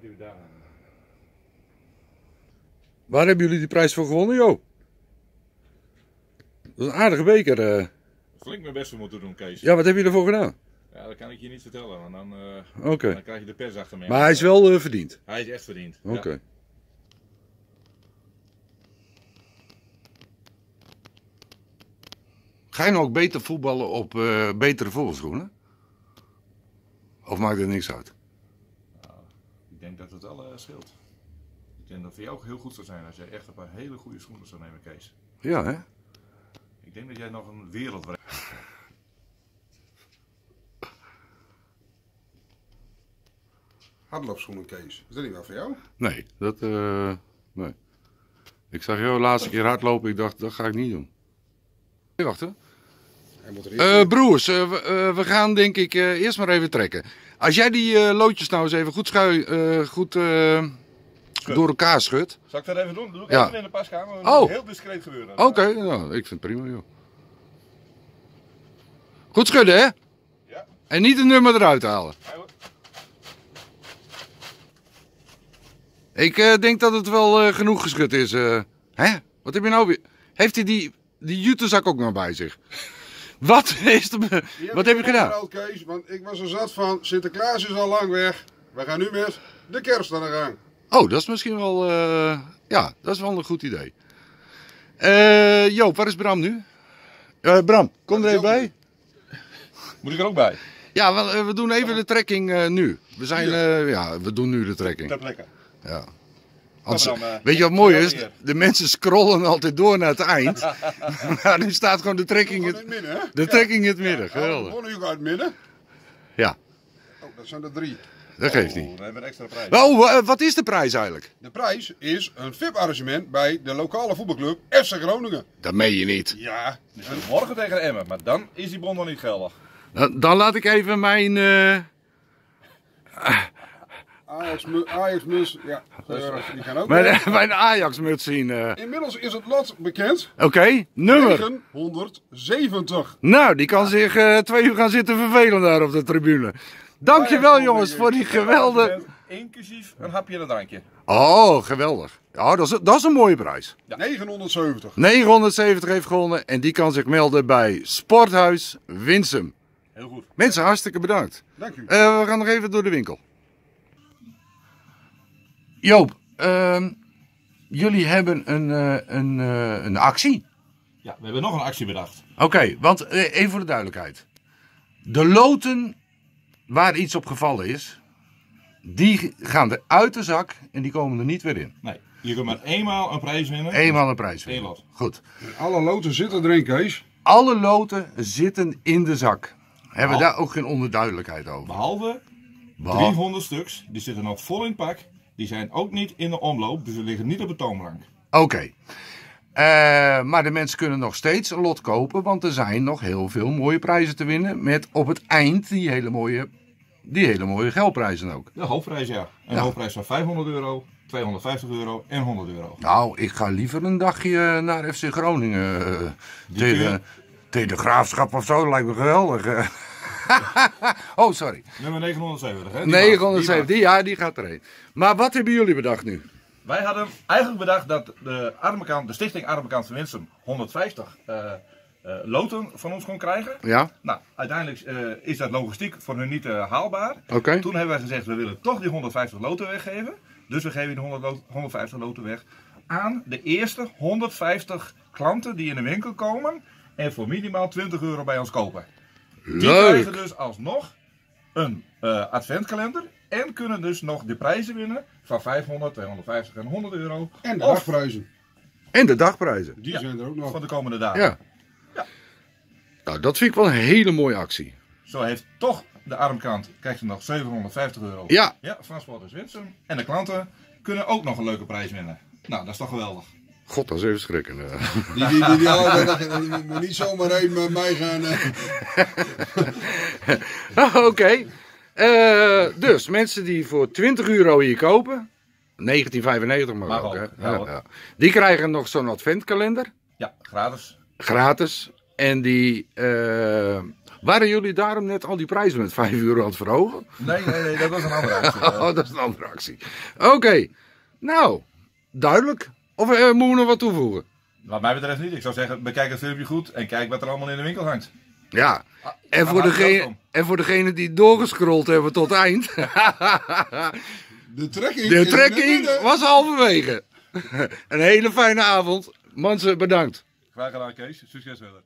want die we daar aan. Waar hebben jullie die prijs voor gewonnen, joh? Dat is een aardige beker. eh. Flink mijn best voor moeten doen, Kees. Ja, wat heb je ervoor gedaan? Ja, dat kan ik je niet vertellen, want dan, eh, dan krijg je de pers achter me. Maar hij is wel eh, verdiend. Hij is echt verdiend. ja. Oké. Ga je nou ook beter voetballen op eh, betere voetbalschoenen? Of maakt het niks uit? Ik denk dat het wel eh, scheelt. Ik denk dat het voor jou ook heel goed zou zijn als jij echt een paar hele goede schoenen zou nemen, Kees. Ja, hè? Ik denk dat jij nog een wereld Hardloopschoenen, Kees. Is dat niet wel voor jou? Nee, dat. eh, nee. Ik zag jou de laatste keer hardlopen. Ik dacht, dat ga ik niet doen. Wacht hè. Er Eh, broers, we, eh, we gaan denk ik eh, eerst maar even trekken. Als jij die eh, loodjes nou eens even goed, schui, eh, goed eh, door elkaar schudt. Zal ik dat even doen? Doe ik Ja. even in de paskamer. Dat Oh. moet heel discreet gebeuren. Oké, nou, ik vind het prima, joh. Goed schudden, hè? Ja. En niet een nummer eruit halen. Ja. Ik denk dat het wel genoeg geschud is. hè? Wat heb je nou weer? Heeft hij die, die jutezak ook nog bij zich? Wat, is er, Die wat heb je ik gedaan? opgehaald, Kees, want ik was er zat van. Sinterklaas is al lang weg. We gaan nu met de kerst aan de gang. Oh, dat is misschien wel. eh, ja, dat is wel een goed idee. Eh Joop, waar is Bram nu? Eh, Bram, kom er even bij. Moet ik er ook bij? Ja, wel, eh, we doen even de trekking eh, nu. We zijn, eh, ja, we doen nu de trekking. Ter plekke. Ja. Anders, eh, weet je wat mooi is? De mensen scrollen altijd door naar het eind. maar nu staat gewoon de trekking, Gewoon in het, het midden, hè? de trekking in het midden. Geweldig. begonnen ook uit het midden. Ja, Oh, dat zijn er drie. dat geeft Oh, niet. Hebben we een extra prijs. Oh, wat is de prijs eigenlijk? De prijs is een VIP-arrangement bij de lokale voetbalclub FC Groningen. Dat meen je niet. Ja, Dus morgen tegen Emmen, maar dan is die bon nog niet geldig. Dan, dan laat ik even mijn... eh, Ajax, mu- Ajax Mus, ja, eh, die gaan ook mijn, mee. mijn Ajax-muts zien. eh. Inmiddels is het lot bekend. Oké, nummer. 970. Nou, die kan zich eh, twee uur gaan zitten vervelen daar op de tribune. Dankjewel jongens voor die geweldige... Inclusief een hapje en een drankje. Oh, geweldig. Ja, dat is, dat is een mooie prijs. 970. 970 heeft gewonnen en die kan zich melden bij Sporthuis Winsum. Heel goed. Mensen, hartstikke bedankt. Dank u. Eh, we gaan nog even door de winkel. Joop, ehm, jullie hebben een, eh, een, eh, een actie. Ja, we hebben nog een actie bedacht. Oké, want eh, even voor de duidelijkheid. De loten waar iets op gevallen is, die gaan er uit de zak en die komen er niet weer in. Nee, je kunt maar eenmaal een prijs winnen. Eenmaal een prijs. Eén lot. Goed. Alle loten zitten erin, Kees. Alle loten zitten in de zak. Hebben we daar ook geen onderduidelijkheid over? Behalve Behalve- 300 stuks, die zitten nog vol in het pak. Die zijn ook niet in de omloop, dus ze liggen niet op de toonbank. Oké. Eh, maar de mensen kunnen nog steeds een lot kopen, want er zijn nog heel veel mooie prijzen te winnen. Met op het eind die hele mooie, die hele mooie geldprijzen ook. De hoofdprijs ja. Een Ja. hoofdprijs van 500 euro, 250 euro en 100 euro. Nou, ik ga liever een dagje naar FC Groningen. eh, tegen, tegen de graafschap of zo, lijkt me geweldig. oh, sorry. Nummer 970 hè? Die 970, ja, die gaat erheen. Maar wat hebben jullie bedacht nu? Wij hadden eigenlijk bedacht dat de, arme kant, de stichting Arme Kant van Winsum 150 eh, eh, loten van ons kon krijgen. Ja, Nou, uiteindelijk eh, is dat logistiek voor hun niet haalbaar. oké. Toen hebben wij gezegd, we willen toch die 150 loten weggeven. Dus we geven die 100 lo- 150 loten weg aan de eerste 150 klanten die in de winkel komen en voor minimaal 20 euro bij ons kopen. Die krijgen dus alsnog een eh, adventkalender en kunnen dus nog de prijzen winnen van 500, 250 en 100 euro. En de Of dagprijzen. En de dagprijzen. Die Ja. zijn er ook nog. van de komende dagen. Ja. Nou, dat vind ik wel een hele mooie actie. Zo heeft toch de armkant, krijgt er nog 750 euro. Ja, Ja, van Sporters Winsum. En de klanten kunnen ook nog een leuke prijs winnen. Nou, dat is toch geweldig. God, dat is even schrikken. eh. Die, die, die, die, oh, niet zomaar even met mij gaan. eh. Oké. Eh, dus mensen die voor 20 euro hier kopen. 1995 mag, Mag ook, ook, hè? ja, Ja, hoor. ja. Die krijgen nog zo'n adventkalender. Ja, gratis. Gratis. En die eh, Waren jullie daarom net al die prijzen met 5 euro aan het verhogen? Nee, nee, nee, dat was een andere actie. Oh, dat is een andere actie. Oké, nou, duidelijk. Of eh, moeten we nog wat toevoegen? Wat mij betreft niet. Ik zou zeggen, bekijk het filmpje goed en kijk wat er allemaal in de winkel hangt. Ja. En voor, hartelijk degene, en voor degene die doorgescrolld hebben tot eind. De trekking, De trekking midden. was halverwege. Een hele fijne avond. Mensen, bedankt. Graag gedaan, Kees. Succes verder.